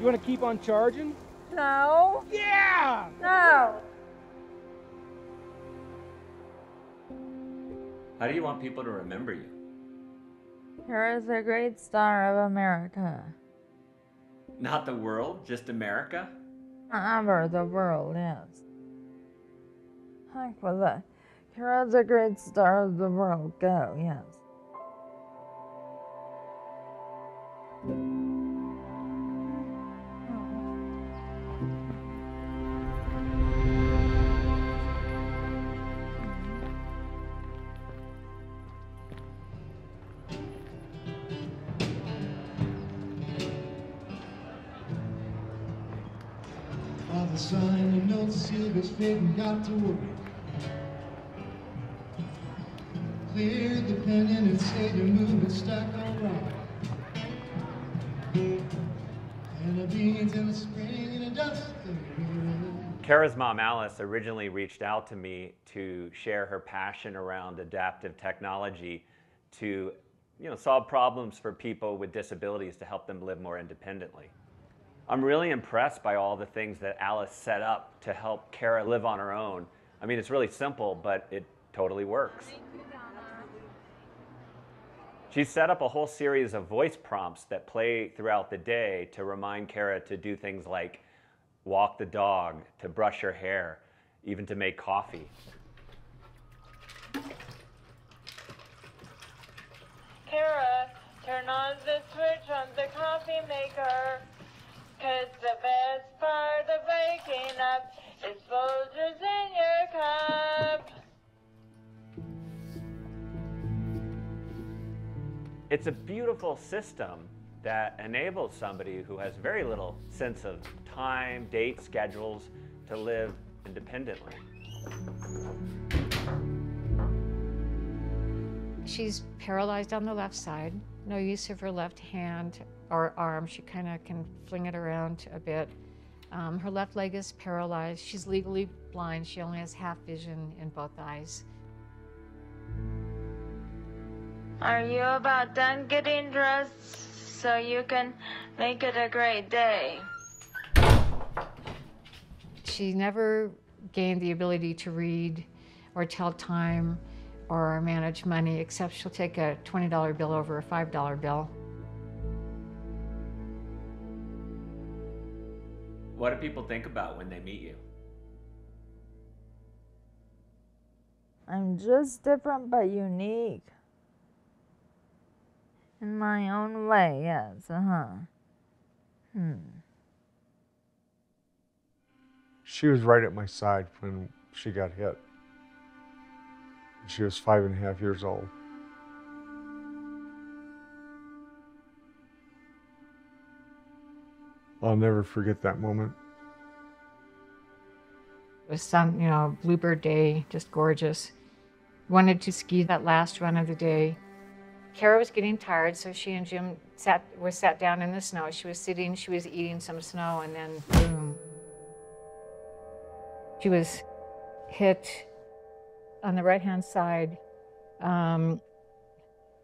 You want to keep on charging? No. Yeah! No. How do you want people to remember you? Here is a great star of America. Not the world, just America? Ever the world is. Heck with it. Here is a great star of the world. Go, yes. Father, son, you know the silver's fading, got to worry. Clear the pen and say you're moving stack alright. And the beans in the spring and the dust. Kara's mom, Alice, originally reached out to me to share her passion around adaptive technology to you know, solve problems for people with disabilities to help them live more independently. I'm really impressed by all the things that Alice set up to help Kara live on her own. I mean, it's really simple, but it totally works. She set up a whole series of voice prompts that play throughout the day to remind Kara to do things like walk the dog, to brush her hair, even to make coffee. Kara, turn on the switch on the coffee maker. Cause the best part of waking up is Folgers in your cup. It's a beautiful system that enables somebody who has very little sense of time, date, schedules to live independently. She's paralyzed on the left side, no use of her left hand or arm. She kind of can fling it around a bit. Um, her left leg is paralyzed. She's legally blind. She only has half vision in both eyes. Are you about done getting dressed so you can make it a great day? She never gained the ability to read or tell time or manage money, except she'll take a $20 bill over a $5 bill. What do people think about when they meet you? I'm just different but unique. In my own way, yes, uh huh. Hmm. She was right at my side when she got hit. She was five and a half years old. I'll never forget that moment. It was sun, you know, bluebird day, just gorgeous. Wanted to ski that last run of the day. Kara was getting tired, so she and Jim sat was sat down in the snow. She was sitting, she was eating some snow, and then boom. She was hit on the right hand side, um,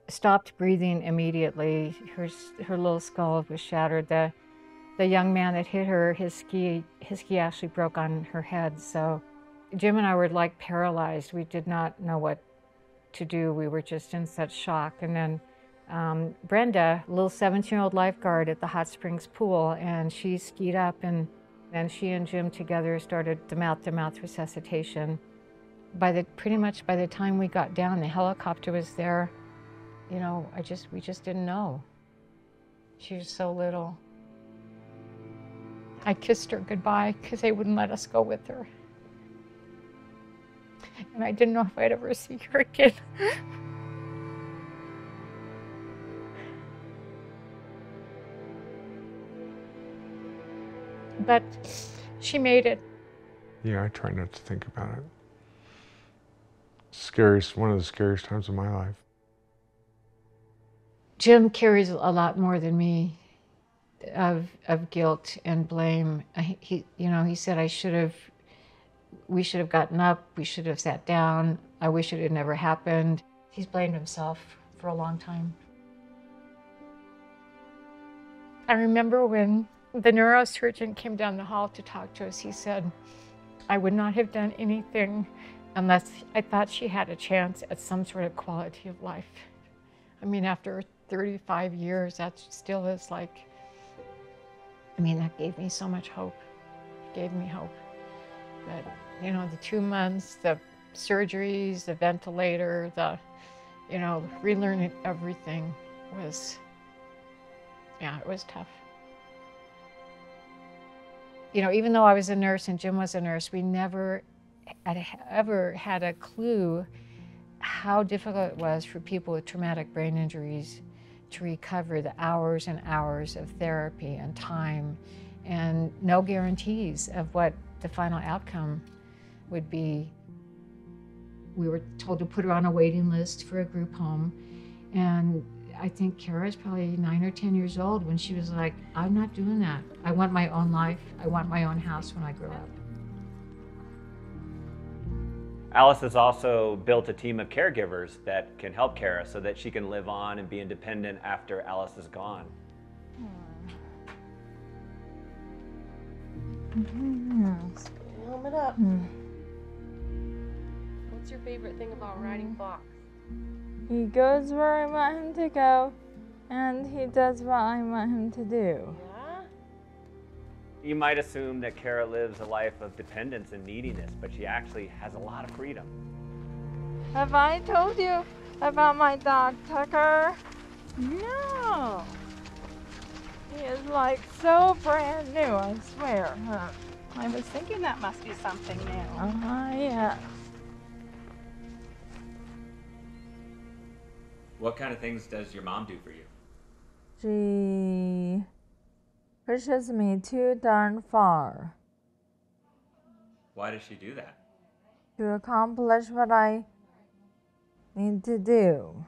stopped breathing immediately. Her her little skull was shattered. The the young man that hit her, his ski his ski actually broke on her head. So Jim and I were like paralyzed. We did not know what to do. We were just in such shock. And then um, Brenda, little 17 year old lifeguard at the hot springs pool, and she skied up and then she and Jim together started the mouth to mouth resuscitation. By the pretty much by the time we got down, the helicopter was there. You know, I just we just didn't know. She was so little. I kissed her goodbye because they wouldn't let us go with her. And I didn't know if I'd ever see her again. but she made it. Yeah, I try not to think about it. Scariest, one of the scariest times of my life. Jim carries a lot more than me of of guilt and blame. I- He, you know, he said I should have we should have gotten up, we should have sat down, I wish it had never happened. He's blamed himself for a long time. I remember when the neurosurgeon came down the hall to talk to us, he said, I would not have done anything unless I thought she had a chance at some sort of quality of life. I mean, after 35 years, that still is like, I mean, that gave me so much hope. It gave me hope. But, you know, the two months, the surgeries, the ventilator, the, you know, relearning everything was, yeah, it was tough. You know, even though I was a nurse and Jim was a nurse, we never ever had a clue how difficult it was for people with traumatic brain injuries to recover the hours and hours of therapy and time and no guarantees of what the final outcome would be. We were told to put her on a waiting list for a group home. And I think Kara is probably nine or 10 years old when she was like, I'm not doing that. I want my own life. I want my own house when I grow up. Alice has also built a team of caregivers that can help Kara so that she can live on and be independent after Alice is gone. Mm. Warm it up. What's your favorite thing about riding Fox? He goes where I want him to go, and he does what I want him to do. Yeah? You might assume that Kara lives a life of dependence and neediness, but she actually has a lot of freedom. Have I told you about my dog Tucker? No. He is like so brand new, I swear. Huh? I was thinking that must be something new. Uh-huh, yeah. What kind of things does your mom do for you? She pushes me too darn far Why does she do that? to accomplish what I need to do.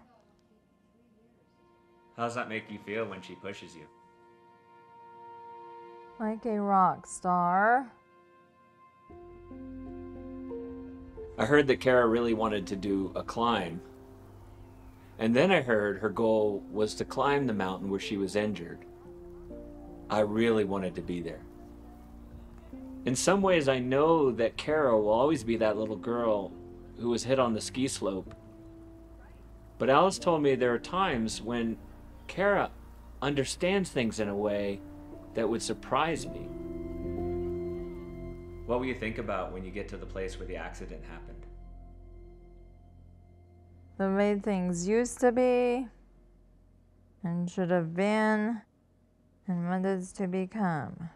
How does that make you feel when she pushes you? Like a rock star. I heard that Kara really wanted to do a climb. And then I heard her goal was to climb the mountain where she was injured. I really wanted to be there. In some ways, I know that Kara will always be that little girl who was hit on the ski slope. But Alice told me there are times when Kara understands things in a way that would surprise me. What will you think about when you get to the place where the accident happened? The way things used to be and should have been and what is to become.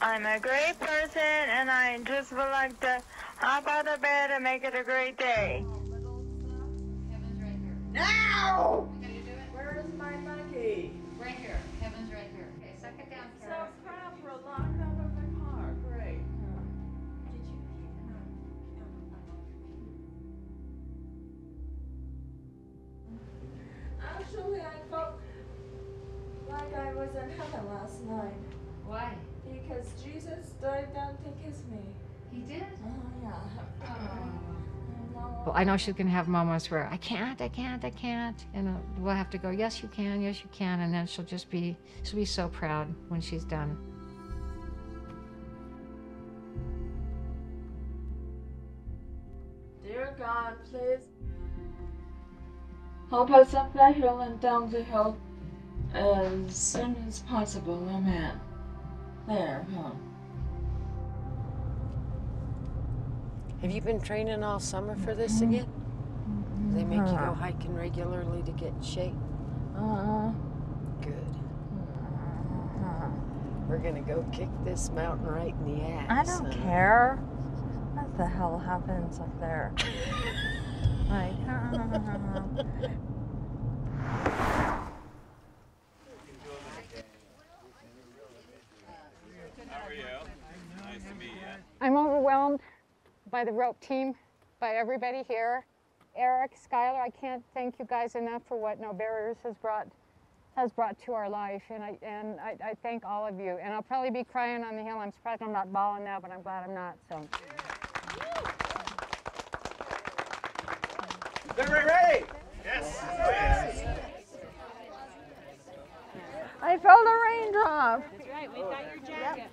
I'm a great person and I just would like to hop out of bed and make it a great day. Now! Like was in heaven last night Why? because Jesus died down to kiss me. He did? Oh, yeah. Well, I know she's gonna have moments where I can't, I can't, I can't, and uh, we'll have to go. Yes, you can. Yes, you can. And then she'll just be, she'll be so proud when she's done. Dear God, please help us up the hill and down the hill as soon as possible. Amen. There, huh? Have you been training all summer for this mm-hmm. again? They make you go uh-huh. hiking regularly to get in shape? Uh, huh. Good. We're gonna go kick this mountain right in the ass. I don't huh? care. What the hell happens up there? like, uh-huh I'm overwhelmed by the rope team, by everybody here. Eric, Skylar, I can't thank you guys enough for what No Barriers has brought has brought to our life. And I and I, I thank all of you. And I'll probably be crying on the hill. I'm surprised I'm not bawling now, but I'm glad I'm not. So. Everybody ready? Yes. I felt a raindrop. That's right, we've got your jacket.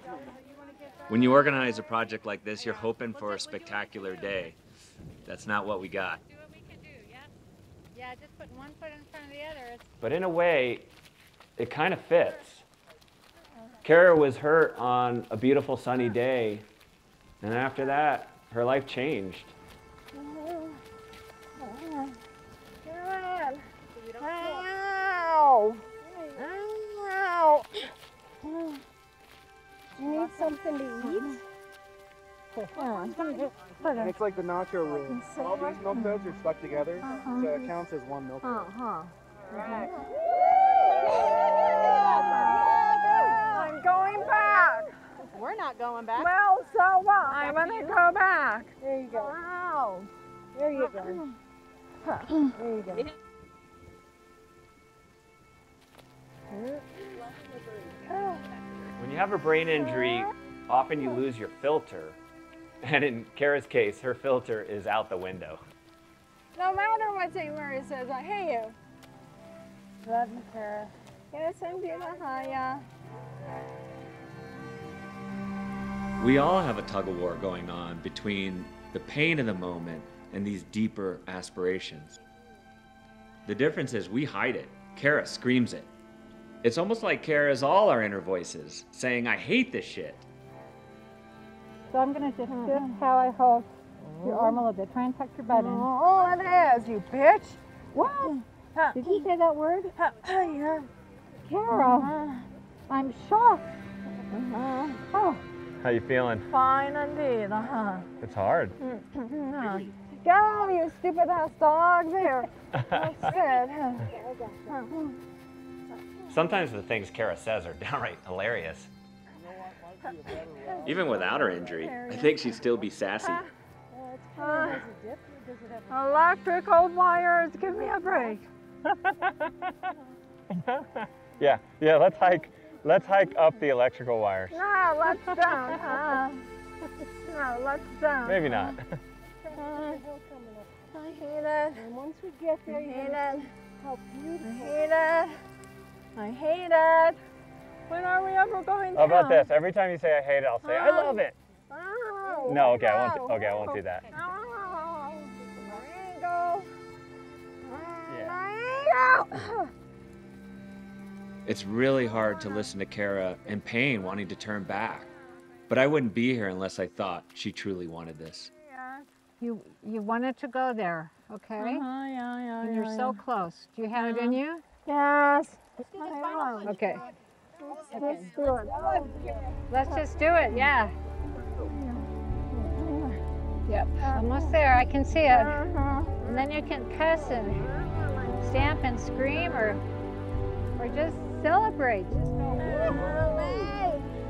When you organize a project like this, you're hoping for a spectacular day. That's not what we got. Yeah, just put one foot in front of the other. But in a way, it kind of fits. Kara was hurt on a beautiful sunny day, and after that, her life changed. Need something to eat? It's like the nacho room. All these milk duds are stuck together, so it counts as one milk dud. Uh-huh. I'm going back. We're not going back. Well, so what? I'm gonna go back. There you go. Ow. There you go. There you go. When you have a brain injury, often you lose your filter. And in Kara's case, her filter is out the window. No matter what St. Mary says, I hate you. Love you, Kara. Yes, I'm Haya. We all have a tug of war going on between the pain of the moment and these deeper aspirations. The difference is we hide it. Kara screams it. It's almost like Kara's all our inner voices saying, I hate this shit. So I'm gonna just just how I hold your arm a little bit. Try and tuck your butt in. Oh, it is, you bitch. What? Did you say that word? Oh, yeah. Kara, uh-huh. I'm shocked. Uh-huh. Oh, How you feeling? Fine indeed, uh-huh. It's hard. Mm, mm-hmm, uh-huh. Go, you stupid ass dog there. Oh, That's it. Sometimes the things Kara says are downright hilarious. Even without her injury, I think she'd still be sassy. Uh, electrical wires, give me a break. Yeah, yeah. Let's hike. Let's hike up the electrical wires. No, let's down, huh? No, let's down. Maybe not. Uh, I hate it. And once we get there, hate you're it. gonna how I beautiful. hate it. I hate it. When are we ever going to? How about this? Every time you say I hate it, I'll say I love it. Oh, No, okay, I won't. no. Okay, I won't do that. Oh, Mango. Yeah. Mango. It's really hard to listen to Kara and pain wanting to turn back. But I wouldn't be here unless I thought she truly wanted this. you you wanted to go there, okay? Uh-huh, yeah, yeah, And you're yeah, so close. Do you have it in you? Yes. Okay. Let's do it. Let's just do it. Yeah. Yep. Almost there. I can see it. Uh-huh. And then you can cuss and stamp and scream or or just celebrate. Just go. Help me!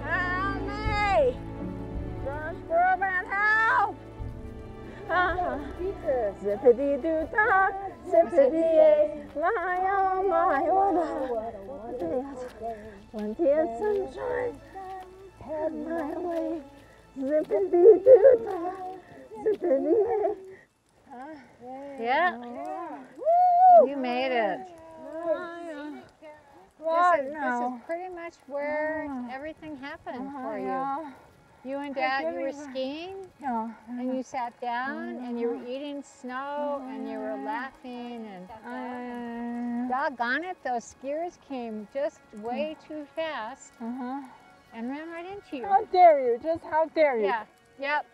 Help me! Josh Groban, help! Uh-huh. Zippity doo dah, zippity yay, my oh my, a one tear sunshine, had my way. Zippity doo dah, zippity yay. Yeah. You made it. This is, this is pretty much where uh-huh. everything happened uh-huh, for you. Yeah. You and Dad, you were you the- skiing, Yeah. and you sat down, and you were eating snow, and you were laughing, and Uh, doggone it, those skiers came just way too fast uh-huh. and ran right into you. How dare you? Just how dare you? Yeah. Yep.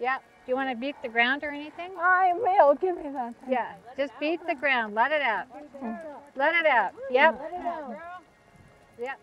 Yep. Do you want to beat the ground or anything? I will. Give me that. thing. Yeah. Just beat the ground. Let it out. Let it out. Yep. Let it out. Yep.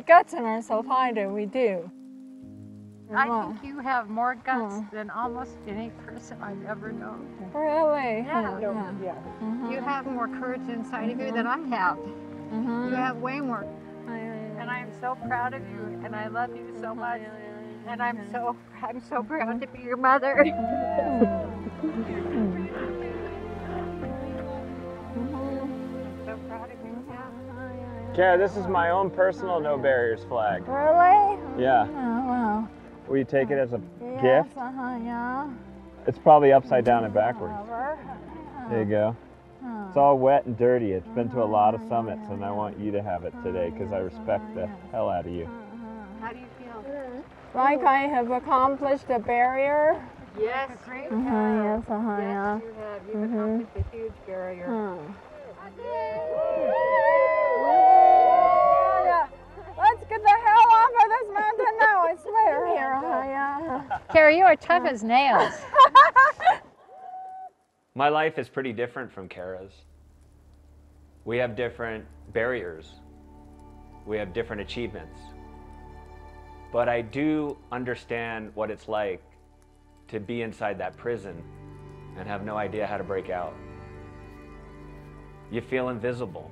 The guts in ourselves either. We do. I think you have more guts than almost any person I've ever known. Really? Yeah. Oh, yeah. Mm-hmm. You mm-hmm. have more courage inside of you than I mm-hmm. have. You have way more. And I am so proud of you, and I love you so much. And I'm so I'm so proud to be your mother. so proud of you. Yeah. This is my own personal no barriers flag. Really? Yeah. Oh, wow. Will you take it as a Yes, gift? uh-huh, yeah. It's probably upside down and backwards. Whatever. There you go. It's all wet and dirty. It's been to a lot of summits, and I want you to have it today because I respect the hell out of you. How do you feel? Like I have accomplished a barrier. Yes. Uh-huh, yes, uh-huh, yeah. Yes, you have. You've accomplished a huge barrier. Hmm. Yeah. Let's get the hell off of this mountain now, I swear. Here, uh-huh. Carrie, you are tough as nails. My life is pretty different from Kara's. We have different barriers. We have different achievements. But I do understand what it's like to be inside that prison and have no idea how to break out. You feel invisible.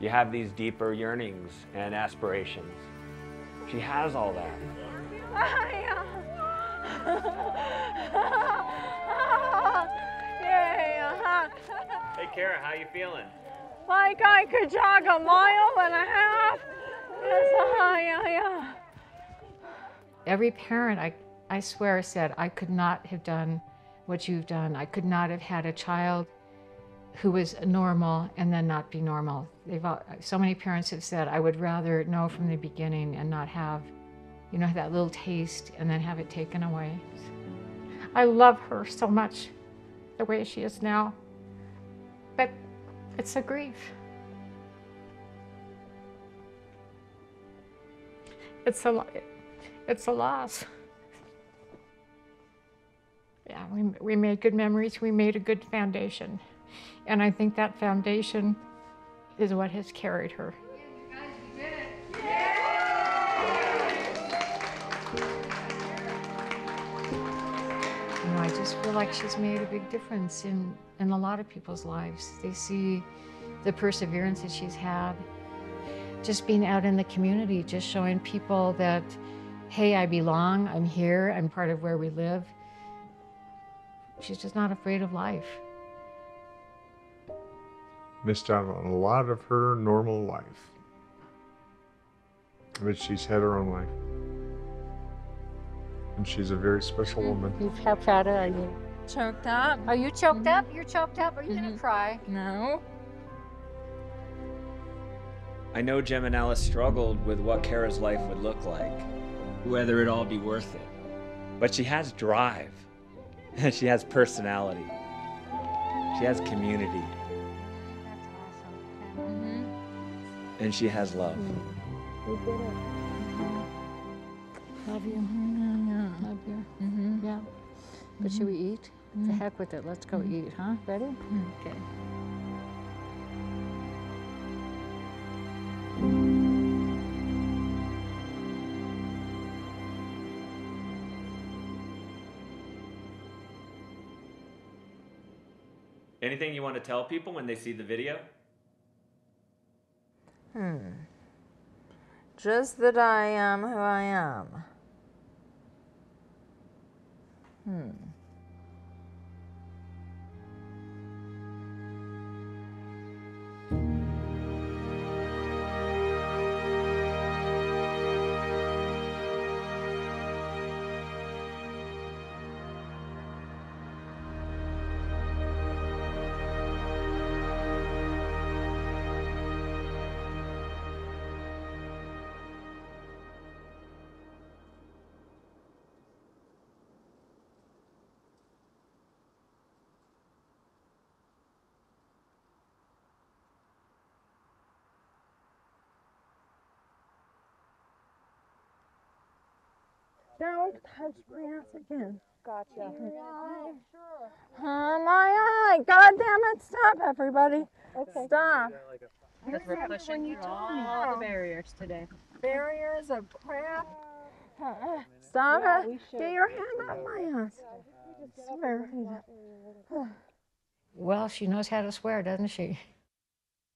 You have these deeper yearnings and aspirations. She has all that. Yeah. Hey Kara, how you feeling? Like I could jog a mile and a half. Yes, yeah, uh. yeah. Every parent, I, I swear, said, I could not have done what you've done. I could not have had a child who was normal and then not be normal. They've, all- so many parents have said, I would rather know from the beginning and not have, you know, that little taste and then have it taken away. I love her so much, the way she is now. But it's a grief. It's a, it's a loss. Yeah, we, we made good memories. We made a good foundation. And I think that foundation is what has carried her. Just feel like she's made a big difference in, in a lot of people's lives. They see the perseverance that she's had, just being out in the community, just showing people that, hey, I belong, I'm here, I'm part of where we live. She's just not afraid of life. missed out on a lot of her normal life. But she's had her own life. And she's a very special mm-hmm. woman. How proud are you? Choked up. Are you choked up? Mm-hmm. You're choked up. Are you gonna mm-hmm. cry? No. I know Jim and Alice struggled with what Kara's life would look like, whether it'd all be worth it. But she has drive, and she has personality, she has community, and she has love. Love you. Love you. But should we eat? The heck with it. Let's go eat, huh? Ready? Okay. Anything you want to tell people when they see the video? Hmm. Just that I am who I am. Hmm. Don't touch my ass again. Gotcha. Oh, my eye. God damn it. Stop, everybody. Okay. Stop. Because we're pushing through all the barriers today. Barriers of crap. Stop it. Get your hand off my ass. Swear. Well, she knows how to swear, doesn't she?